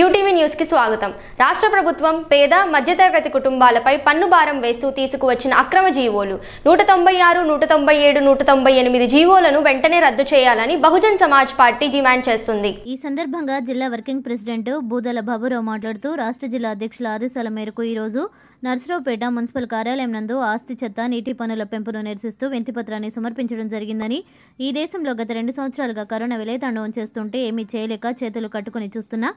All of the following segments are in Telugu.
యూటీవీ కి స్వాగతం. రాష్ట్ర ప్రభుత్వం పేద మధ్యతరగతి కుటుంబాలపై పన్ను భారం వేస్తూ తీసుకువచ్చిన అక్రమ జీవోలు. నూట తొంభై ఆరు నూట తొంభై ఏడు నూట తొంభై ఎనిమిది జీవోలను వెంటనే రద్దు చేయాలని బహుజన్ సమాజ్ పార్టీ డిమాండ్ చేస్తుంది. ఈ సందర్భంగా జిల్లా వర్కింగ్ ప్రెసిడెంట్ బూదల బాబురావు మాట్లాడుతూ రాష్ట్ర జిల్లా అధ్యక్షుల ఆదేశాల మేరకు ఈరోజు నర్సరావుపేట మున్సిపల్ కార్యాలయం నందు ఆస్తి చెత్త నీటి పనుల పెంపును నిరసిస్తూ వింతిపత్రాన్ని సమర్పించడం జరిగిందని ఈ దేశంలో గత రెండు సంవత్సరాలుగా కరోనా విలయతాండవం చేస్తుంటే ఏమీ చేయలేక చేతులు కట్టుకుని చూస్తున్నా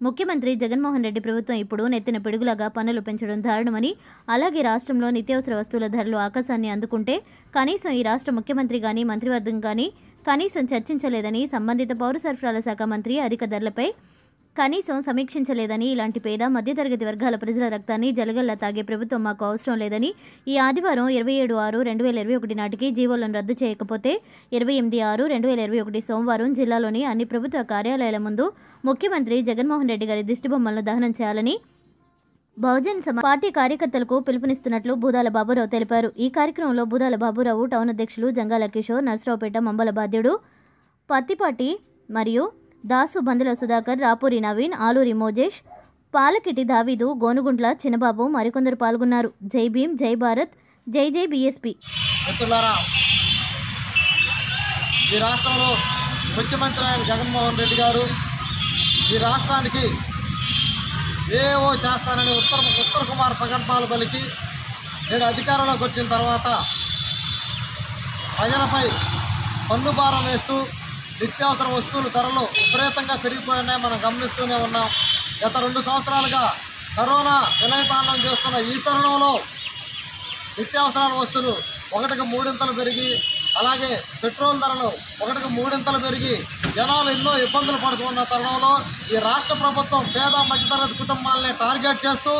ముఖ్యమంత్రి జగన్మోహన్ రెడ్డి ప్రభుత్వం ఇప్పుడు నెత్తిన పిడుగులాగా పన్నులు పెంచడం దారుణమని అలాగే రాష్ట్రంలో నిత్యావసర వస్తువుల ధరలు ఆకాశాన్ని అందుకుంటే కనీసం ఈ రాష్ట్ర ముఖ్యమంత్రి కానీ మంత్రివర్గం కానీ కనీసం చర్చించలేదని సంబంధిత పౌర సరఫరాల శాఖ మంత్రి అధిక ధరలపై కనీసం సమీక్షించలేదని ఇలాంటి పేద మధ్యతరగతి వర్గాల ప్రజల రక్తాన్ని జలగల్లా తాగే ప్రభుత్వం మాకు అవసరం లేదని ఈ ఆదివారం ఇరవై ఏడు ఆరు రెండు వేల ఇరవై ఒకటి నాటికి జీవోలను రద్దు చేయకపోతే ఇరవై ఎనిమిది ఆరు రెండు వేల ఇరవై ఒకటి సోమవారం జిల్లాలోని అన్ని ప్రభుత్వ కార్యాలయాల ముందు ముఖ్యమంత్రి జగన్మోహన్ రెడ్డి గారి దిష్టిబొమ్మలను దహనం చేయాలని బహుజన్ పార్టీ కార్యకర్తలకు పిలుపునిస్తున్నట్లు బూదాల బాబురావు తెలిపారు. ఈ కార్యక్రమంలో బూదాల బాబురావు టౌన్ అధ్యక్షులు జంగాల కిషోర్ నర్సరావుపేట మంబల బాధ్యుడు పత్తిపాటి మరియు దాసు బందుల సుధాకర్ రాపూరి నవీన్ ఆలూరి మోజేష్ పాలకిటి దావీదు గోనుగుంట్ల చిన్నబాబు మరికొందరు పాల్గొన్నారు. జై భీమ్ జై భారత్ జై జై బీఎస్పీ. ఈ రాష్ట్రంలో ముఖ్యమంత్రి అయిన జగన్మోహన్ రెడ్డి గారు ఈ రాష్ట్రానికి ఏవో చేస్తానని ఉత్తర ఉత్తర కుమార్ ప్రకల్పాలు పలికి నేడు అధికారంలోకి వచ్చిన తర్వాత ప్రజలపై పన్ను భారం వేస్తూ నిత్యావసర వస్తువుల ధరలు విపరీతంగా పెరిగిపోయినాయి. మనం గమనిస్తూనే ఉన్నాం. గత రెండు సంవత్సరాలుగా కరోనా విలయతాండం చేస్తున్న ఈ తరుణంలో నిత్యావసరాల వస్తువులు ఒకటికి మూడింతలు పెరిగి అలాగే పెట్రోల్ ధరలు ఒకటికి మూడింతలు పెరిగి జనాలు ఎన్నో ఇబ్బందులు పడుతున్న తరుణంలో ఈ రాష్ట్ర ప్రభుత్వం పేద మధ్యతరగతి కుటుంబాలని టార్గెట్ చేస్తూ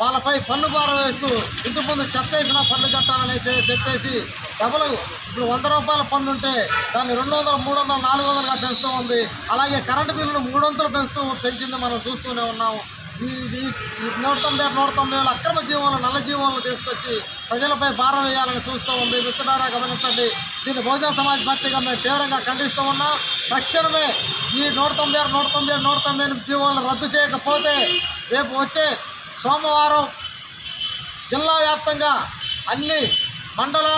వాళ్ళపై పన్ను భారం వేస్తూ ఇంటి ముందు చెత్త వేసిన పన్ను కట్టాలని అయితే చెప్పేసి డబుల్ ఇప్పుడు వంద రూపాయల పన్ను ఉంటే దాన్ని రెండు వందలు మూడు వందలు నాలుగు వందలుగా పెంచుతూ ఉంది. అలాగే కరెంటు బిల్లును మూడు వందలు పెంచుతూ పెంచింది మనం చూస్తూనే ఉన్నాము ఈ నూట తొంభై ఆరు, నూట తొంభై వేల అక్రమ జీవాలను నల్ల జీవాలను తీసుకొచ్చి ప్రజలపై భారం వేయాలని చూస్తూ ఉంది. మిత్రులారా గమనించండి. దీన్ని బహుజన సమాజ్ పార్టీగా మేము తీవ్రంగా ఖండిస్తూ ఉన్నాం. తక్షణమే ఈ నూట తొంభై ఆరు నూట తొంభై ఏడు నూట తొంభై ఎనిమిది జీవాలను రద్దు చేయకపోతే రేపు వచ్చే సోమవారం జిల్లా వ్యాప్తంగా అన్ని మండల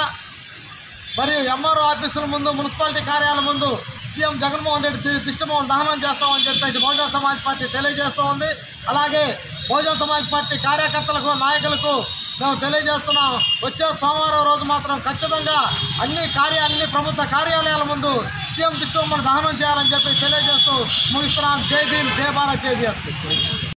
మరియు ఎంఆర్ఓ ఆఫీసుల ముందు మున్సిపాలిటీ కార్యాలయం ముందు సీఎం జగన్మోహన్ రెడ్డి దిష్టమోహన్ దహనం చేస్తామని చెప్పేసి బహుజన సమాజ్ పార్టీ తెలియజేస్తూ ఉంది. అలాగే బహుజన సమాజ్ పార్టీ కార్యకర్తలకు నాయకులకు మేము తెలియజేస్తున్నాం. వచ్చే సోమవారం రోజు మాత్రం ఖచ్చితంగా అన్ని కార్య అన్ని ప్రభుత్వ కార్యాలయాల ముందు సీఎం దిష్టమోహన్ దహనం చేయాలని చెప్పి తెలియజేస్తూ ముగిస్తున్నాం. జై భీమ్ జై భారత్ జై బీఎస్పీ